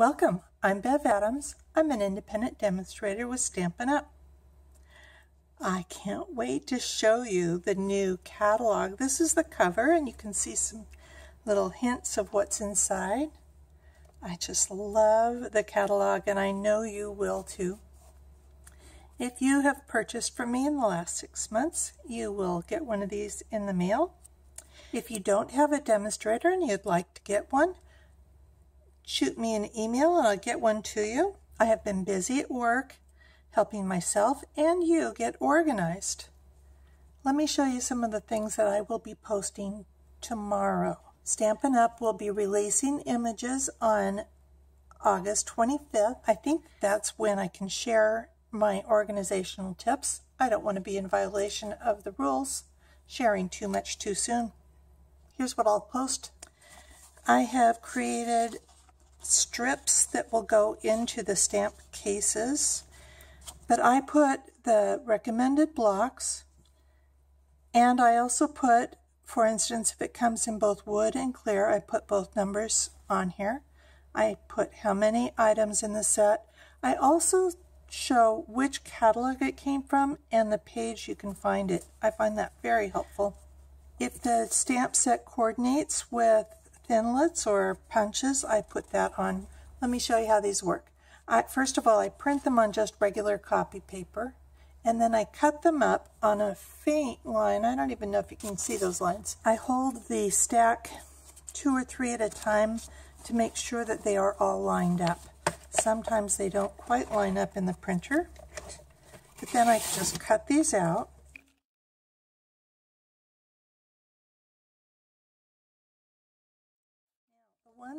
Welcome, I'm Bev Adams. I'm an independent demonstrator with Stampin' Up. I can't wait to show you the new catalog. This is the cover and you can see some little hints of what's inside. I just love the catalog and I know you will too. If you have purchased from me in the last six months, you will get one of these in the mail. If you don't have a demonstrator and you'd like to get one, shoot me an email and I'll get one to you. I have been busy at work helping myself and you get organized. Let me show you some of the things that I will be posting tomorrow. Stampin' Up! will be releasing images on August 25th. I think that's when I can share my organizational tips. I don't want to be in violation of the rules, sharing too much too soon. Here's what I'll post. I have created strips that will go into the stamp cases. But I put the recommended blocks and I also put, for instance, if it comes in both wood and clear, I put both numbers on here. I put how many items in the set. I also show which catalog it came from and the page you can find it. I find that very helpful. If the stamp set coordinates with thinlits or punches, I put that on. Let me show you how these work. I, first of all, I print them on just regular copy paper, and then I cut them up on a faint line. I don't even know if you can see those lines. I hold the stack two or three at a time to make sure that they are all lined up. Sometimes they don't quite line up in the printer, but then I just cut these out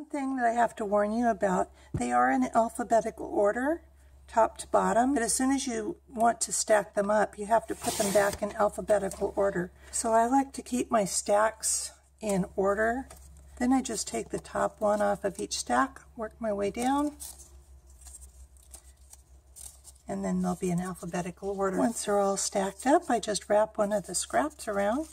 One thing that I have to warn you about, they are in alphabetical order, top to bottom, but as soon as you want to stack them up, you have to put them back in alphabetical order. So I like to keep my stacks in order. Then I just take the top one off of each stack, work my way down, and then they'll be in alphabetical order. Once they're all stacked up, I just wrap one of the scraps around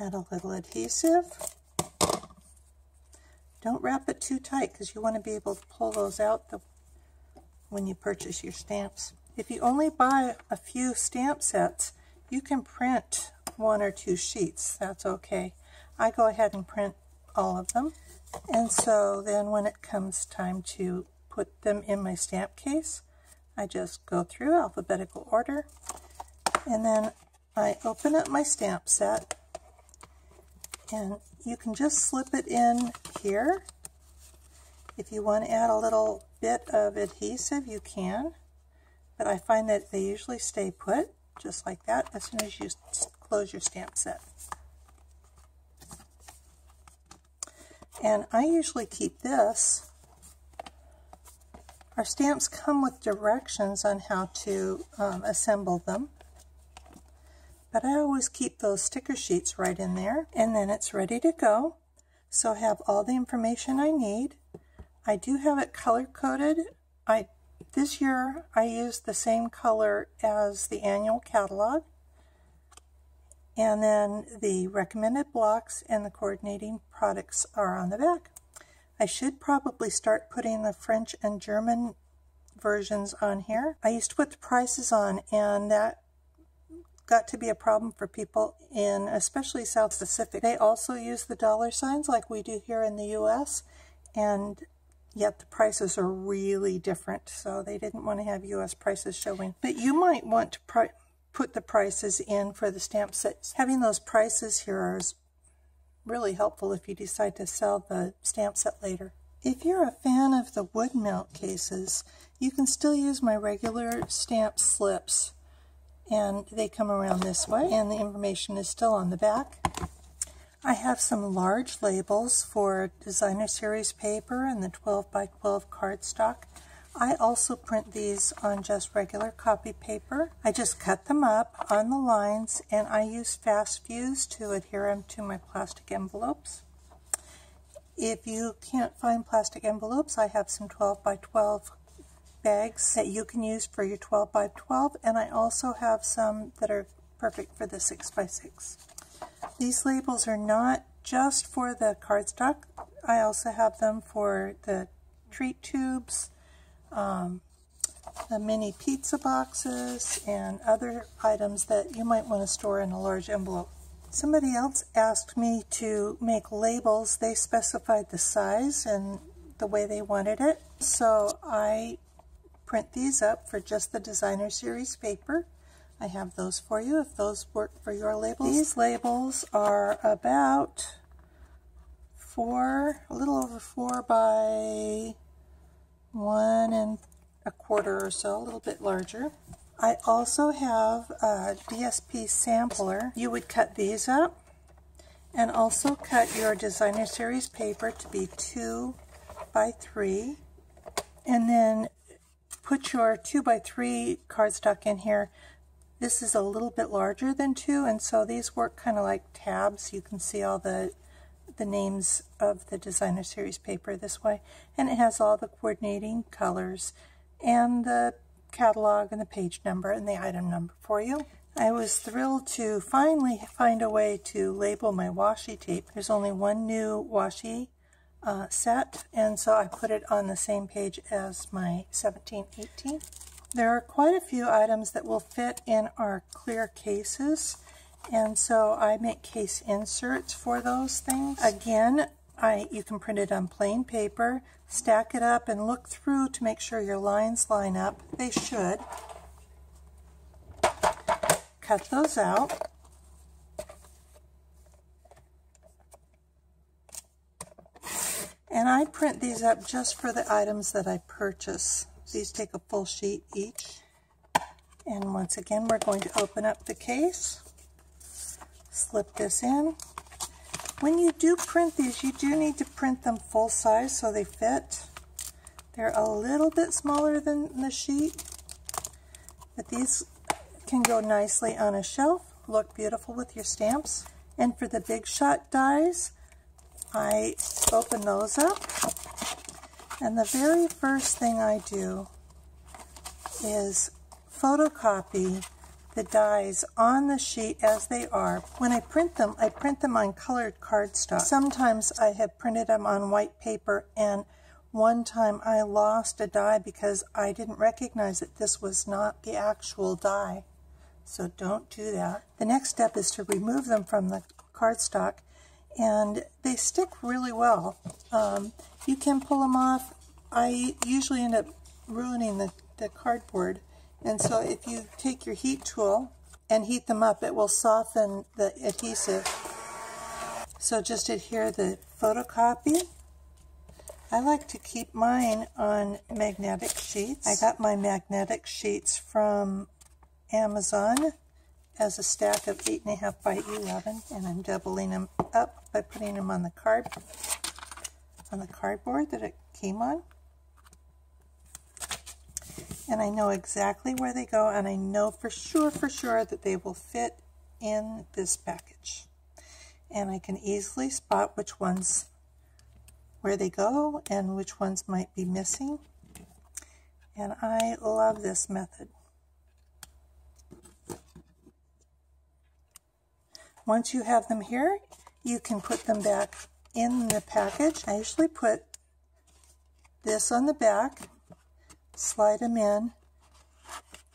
add a little adhesive. Don't wrap it too tight because you want to be able to pull those out the, when you purchase your stamps. If you only buy a few stamp sets, you can print one or two sheets. That's okay. I go ahead and print all of them. And so then when it comes time to put them in my stamp case, I just go through alphabetical order and then I open up my stamp set and you can just slip it in here. If you want to add a little bit of adhesive, you can. But I find that they usually stay put, just like that, as soon as you close your stamp set. And I usually keep this. Our stamps come with directions on how to um, assemble them. But I always keep those sticker sheets right in there. And then it's ready to go. So I have all the information I need. I do have it color-coded. I This year I used the same color as the annual catalog. And then the recommended blocks and the coordinating products are on the back. I should probably start putting the French and German versions on here. I used to put the prices on and that got to be a problem for people in especially South Pacific. They also use the dollar signs like we do here in the U.S. and yet the prices are really different. So they didn't want to have U.S. prices showing. But you might want to put the prices in for the stamp sets. Having those prices here is really helpful if you decide to sell the stamp set later. If you're a fan of the wood mount cases, you can still use my regular stamp slips and they come around this way and the information is still on the back. I have some large labels for designer series paper and the 12 by 12 cardstock. I also print these on just regular copy paper. I just cut them up on the lines and I use fast fuse to adhere them to my plastic envelopes. If you can't find plastic envelopes, I have some 12 by 12 bags that you can use for your 12 by 12 and I also have some that are perfect for the 6 by 6. These labels are not just for the cardstock. I also have them for the treat tubes, um, the mini pizza boxes, and other items that you might want to store in a large envelope. Somebody else asked me to make labels. They specified the size and the way they wanted it. So I print these up for just the designer series paper. I have those for you if those work for your labels. These labels are about four, a little over four by one and a quarter or so, a little bit larger. I also have a DSP sampler. You would cut these up and also cut your designer series paper to be two by three and then put your two by three cardstock in here. This is a little bit larger than two and so these work kind of like tabs. You can see all the the names of the designer series paper this way and it has all the coordinating colors and the catalog and the page number and the item number for you. I was thrilled to finally find a way to label my washi tape. There's only one new washi uh, set and so I put it on the same page as my 1718. There are quite a few items that will fit in our clear cases and so I make case inserts for those things. Again, I, you can print it on plain paper, stack it up, and look through to make sure your lines line up. They should. Cut those out. And I print these up just for the items that I purchase. These take a full sheet each. And once again, we're going to open up the case, slip this in, when you do print these, you do need to print them full size so they fit. They're a little bit smaller than the sheet, but these can go nicely on a shelf, look beautiful with your stamps. And for the Big Shot dies, I open those up, and the very first thing I do is photocopy the dies on the sheet as they are. When I print them, I print them on colored cardstock. Sometimes I have printed them on white paper and one time I lost a die because I didn't recognize that this was not the actual die. So don't do that. The next step is to remove them from the cardstock and they stick really well. Um, you can pull them off. I usually end up ruining the, the cardboard and so if you take your heat tool and heat them up, it will soften the adhesive. So just adhere the photocopy. I like to keep mine on magnetic sheets. I got my magnetic sheets from Amazon as a stack of 8.5 by 11, and I'm doubling them up by putting them on the card on the cardboard that it came on. And I know exactly where they go and I know for sure for sure that they will fit in this package. And I can easily spot which ones where they go and which ones might be missing. And I love this method once you have them here you can put them back in the package I usually put this on the back slide them in.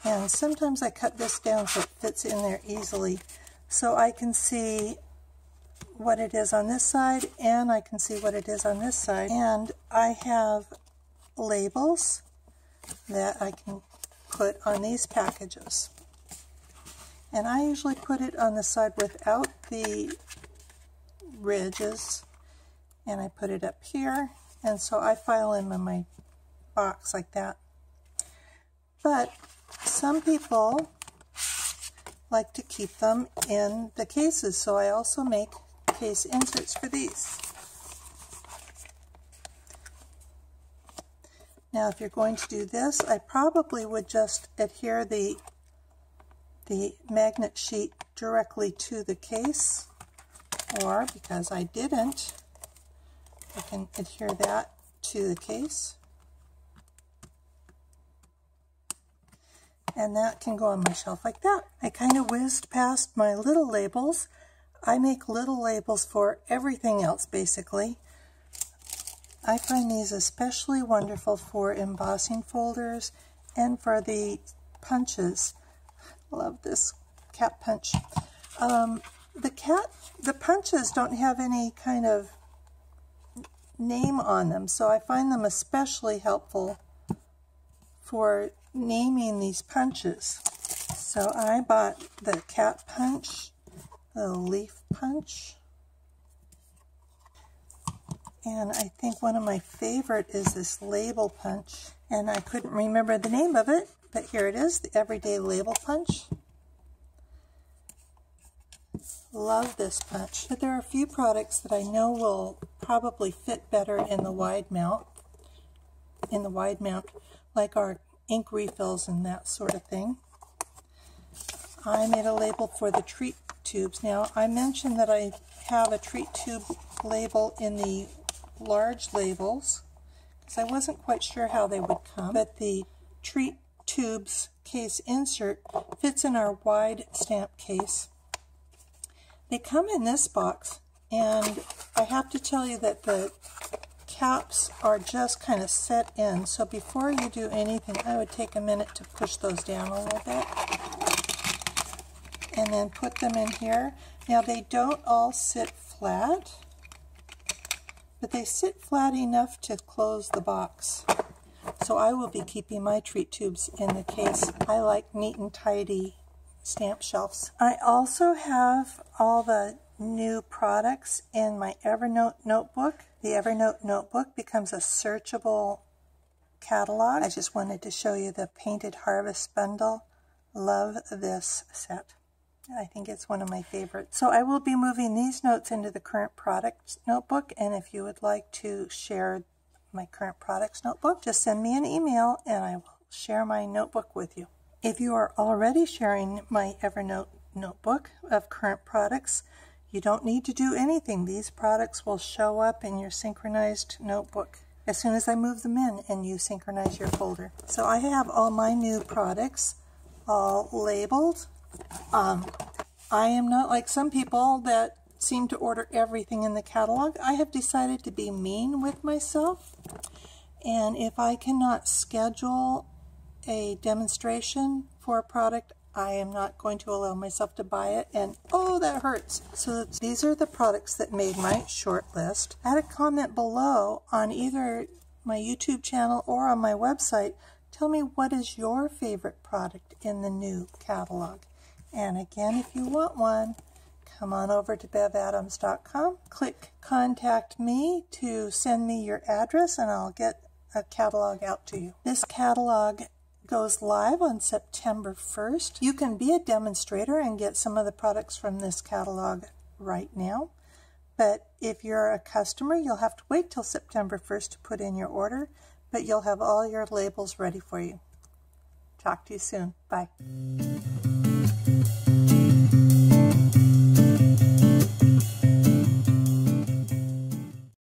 And sometimes I cut this down so it fits in there easily. So I can see what it is on this side and I can see what it is on this side. And I have labels that I can put on these packages. And I usually put it on the side without the ridges. And I put it up here. And so I file them in my box like that. But some people like to keep them in the cases, so I also make case inserts for these. Now, if you're going to do this, I probably would just adhere the, the magnet sheet directly to the case, or because I didn't, I can adhere that to the case. and that can go on my shelf like that. I kind of whizzed past my little labels. I make little labels for everything else, basically. I find these especially wonderful for embossing folders and for the punches. Love this cat punch. Um, the cat, the punches don't have any kind of name on them, so I find them especially helpful for naming these punches. So I bought the cat punch, the leaf punch, and I think one of my favorite is this label punch. And I couldn't remember the name of it, but here it is, the Everyday Label Punch. Love this punch. But there are a few products that I know will probably fit better in the wide mount, in the wide mount, like our ink refills and that sort of thing. I made a label for the treat tubes. Now, I mentioned that I have a treat tube label in the large labels because I wasn't quite sure how they would come, but the treat tubes case insert fits in our wide stamp case. They come in this box, and I have to tell you that the caps are just kind of set in, so before you do anything, I would take a minute to push those down a little bit and then put them in here. Now they don't all sit flat, but they sit flat enough to close the box. So I will be keeping my treat tubes in the case. I like neat and tidy stamp shelves. I also have all the new products in my Evernote notebook. The Evernote notebook becomes a searchable catalog. I just wanted to show you the Painted Harvest bundle. Love this set. I think it's one of my favorites. So I will be moving these notes into the current products notebook, and if you would like to share my current products notebook, just send me an email and I will share my notebook with you. If you are already sharing my Evernote notebook of current products, you don't need to do anything. These products will show up in your synchronized notebook as soon as I move them in and you synchronize your folder. So I have all my new products all labeled um, I am not like some people that seem to order everything in the catalog. I have decided to be mean with myself. And if I cannot schedule a demonstration for a product, I am not going to allow myself to buy it. And oh, that hurts. So these are the products that made my short list. Add a comment below on either my YouTube channel or on my website. Tell me what is your favorite product in the new catalog. And again, if you want one, come on over to bevadams.com, click Contact Me to send me your address, and I'll get a catalog out to you. This catalog goes live on September 1st. You can be a demonstrator and get some of the products from this catalog right now. But if you're a customer, you'll have to wait till September 1st to put in your order, but you'll have all your labels ready for you. Talk to you soon. Bye.